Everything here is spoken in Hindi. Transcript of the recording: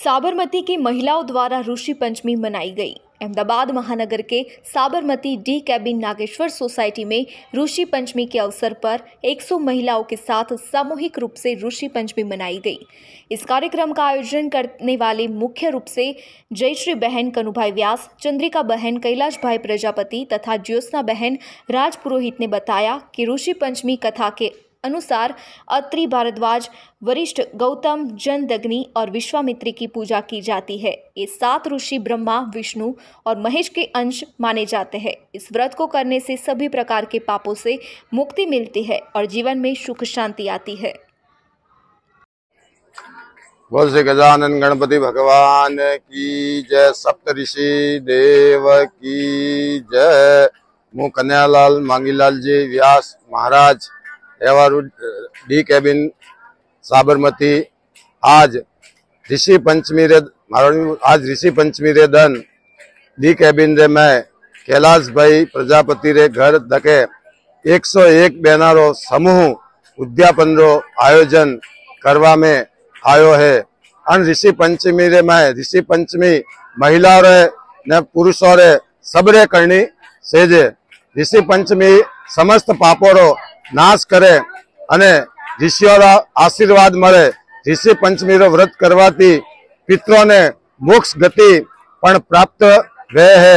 साबरमती की महिलाओं द्वारा ऋषि पंचमी मनाई गई। अहमदाबाद महानगर के Sabarmati D cabin Nageshwar society में ऋषि पंचमी के अवसर पर 100 महिलाओं के साथ सामूहिक रूप से ऋषि पंचमी मनाई गई। इस कार्यक्रम का आयोजन करने वाले मुख्य रूप से जयश्री बहन, कनुभाई व्यास, चंद्रिका बहन, कैलाश भाई प्रजापति तथा ज्योत्सना बहन राज पुरोहित ने बताया कि ऋषि पंचमी कथा के अनुसार अत्रि भारद्वाज, वरिष्ठ गौतम, जनदग्नि और विश्वामित्री की पूजा की जाती है। ये सात ऋषि ब्रह्मा, विष्णु और महेश के अंश माने जाते हैं। इस व्रत को करने से सभी प्रकार के पापों से मुक्ति मिलती है और जीवन में सुख शांति आती है। बोल से गजानन गणपति भगवान की जय। सप्त ऋषि देव की जय। मु कन्यालाल मांगीलाल जी, व्यास महाराज એવારું ડી કેબિન, સાબરમતી, આજ ઋષિ પંચમી રે મારો આજ ઋષિ પંચમી રે દન ડી કેબિન રે મેં કૈલાસભાઈ પ્રજાપતિ રે ઘર તકે એકસો એક બેનારો સમૂહ ઉદ્યાપનરો આયોજન કરવા મેં આવ્યો હે. અને ઋષિ પંચમી રે મેં ઋષિ પંચમી મહિલાઓ રે ને પુરુષો રે સબરે કરણી સેજે. ઋષિ પંચમી સમસ્ત પાપોરો નાશ કરે અને ઋષિઓના આશીર્વાદ મળે. ઋષિ પંચમીનો વ્રત કરવાથી પિત્રોને મોક્ષ ગતિ પણ પ્રાપ્ત રહે છે